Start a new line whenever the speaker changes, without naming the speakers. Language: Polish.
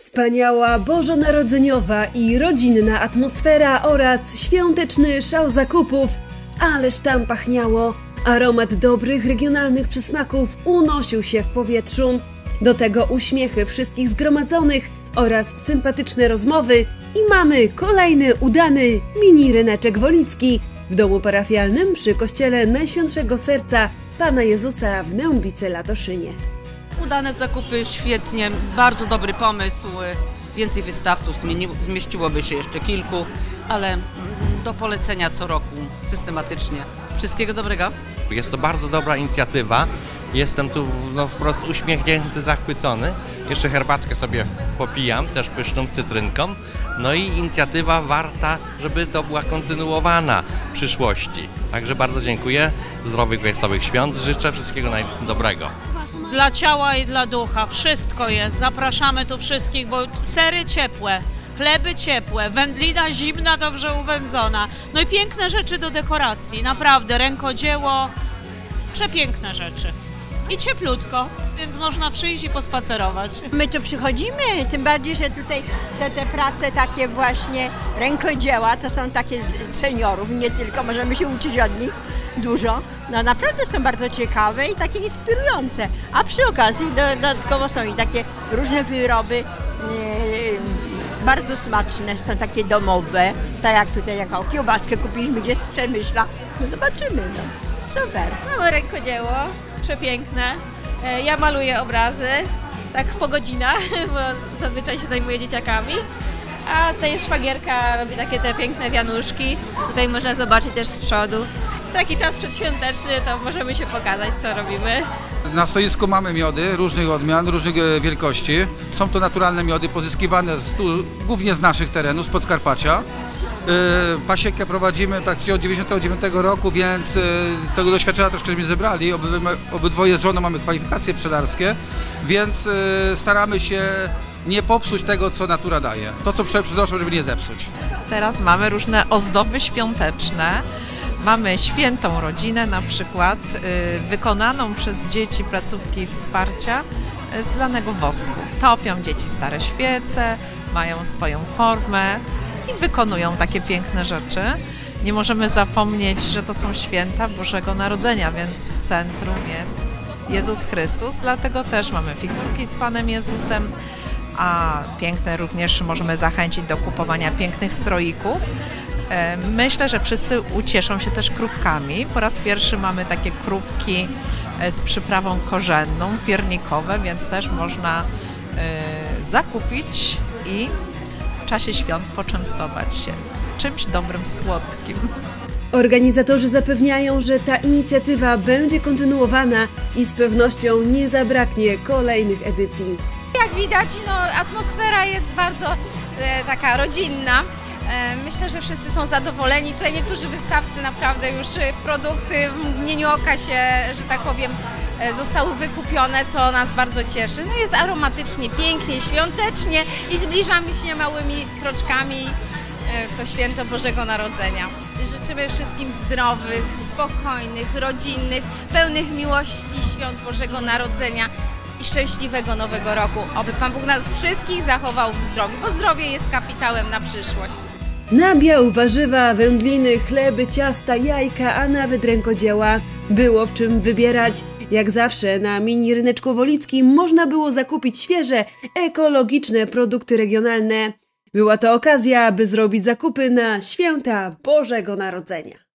Wspaniała bożonarodzeniowa i rodzinna atmosfera oraz świąteczny szał zakupów. Ależ tam pachniało. Aromat dobrych regionalnych przysmaków unosił się w powietrzu. Do tego uśmiechy wszystkich zgromadzonych oraz sympatyczne rozmowy i mamy kolejny udany mini ryneczek wolicki w domu parafialnym przy kościele Najświętszego Serca Pana Jezusa w Neumbice Latoszynie.
Udane zakupy świetnie, bardzo dobry pomysł. Więcej wystawców zmieniło, zmieściłoby się jeszcze kilku, ale do polecenia co roku systematycznie. Wszystkiego dobrego.
Jest to bardzo dobra inicjatywa. Jestem tu no, wprost uśmiechnięty, zachwycony. Jeszcze herbatkę sobie popijam, też pyszną z cytrynką. No i inicjatywa warta, żeby to była kontynuowana w przyszłości. Także bardzo dziękuję. Zdrowych, wesołych świąt. Życzę wszystkiego najdobrego.
Dla ciała i dla ducha. Wszystko jest. Zapraszamy tu wszystkich, bo sery ciepłe. Chleby ciepłe, wędlina zimna, dobrze uwędzona. No i piękne rzeczy do dekoracji. Naprawdę, rękodzieło, przepiękne rzeczy. I cieplutko, więc można przyjść i pospacerować.
My tu przychodzimy, tym bardziej, że tutaj te, te prace takie właśnie rękodzieła, to są takie seniorów, nie tylko, możemy się uczyć od nich dużo. No naprawdę są bardzo ciekawe i takie inspirujące. A przy okazji do, dodatkowo są i takie różne wyroby e, bardzo smaczne, są takie domowe, tak jak tutaj jaką kiełbaskę kupiliśmy gdzieś z Przemyśla. No zobaczymy, no. Super.
Mamy rękodzieło, przepiękne. E, Ja maluję obrazy, tak po godzinach, bo zazwyczaj się zajmuję dzieciakami. A tutaj szwagierka robi takie te piękne wianuszki. Tutaj można zobaczyć też z przodu. Taki czas przedświąteczny, to możemy się pokazać, co robimy.
Na stoisku mamy miody różnych odmian, różnych e, wielkości. Są to naturalne miody pozyskiwane z, głównie z naszych terenów, z Podkarpacia. E, Pasiekę prowadzimy praktycznie od 1999 roku, więc e, tego doświadczenia troszkę zebrali. Obydwoje, z żoną mamy kwalifikacje pszczelarskie, więc e, staramy się nie popsuć tego, co natura daje. To, co przynoszą, żeby nie zepsuć.
Teraz mamy różne ozdoby świąteczne. Mamy świętą rodzinę na przykład, y, wykonaną przez dzieci placówki wsparcia y, z lanego wosku. Topią dzieci stare świece, mają swoją formę i wykonują takie piękne rzeczy. Nie możemy zapomnieć, że to są święta Bożego Narodzenia, więc w centrum jest Jezus Chrystus, dlatego też mamy figurki z Panem Jezusem, a piękne również możemy zachęcić do kupowania pięknych stroików. E, Myślę, że wszyscy ucieszą się też krówkami. Po raz pierwszy mamy takie krówki e, z przyprawą korzenną, piernikowe, więc też można e, zakupić i czasie świąt poczęstować się czymś dobrym, słodkim.
Organizatorzy zapewniają, że ta inicjatywa będzie kontynuowana i z pewnością nie zabraknie kolejnych edycji.
Jak widać, no, atmosfera jest bardzo e, taka rodzinna. E, Myślę, że wszyscy są zadowoleni. Tutaj niektórzy wystawcy naprawdę już e, produkty w mgnieniu oka się, że tak powiem, zostały wykupione, co nas bardzo cieszy. No jest aromatycznie, pięknie, świątecznie i zbliżamy się małymi kroczkami e, w to święto Bożego Narodzenia. Życzymy wszystkim zdrowych, spokojnych, rodzinnych, pełnych miłości świąt Bożego Narodzenia i szczęśliwego nowego roku. Oby Pan Bóg nas wszystkich zachował w zdrowiu, bo zdrowie jest kapitałem na przyszłość.
Nabiał, warzywa, wędliny, chleby, ciasta, jajka, a nawet rękodzieła. Było w czym wybierać. Jak zawsze na mini ryneczku wolickim można było zakupić świeże, ekologiczne produkty regionalne. Była to okazja, by zrobić zakupy na święta Bożego Narodzenia.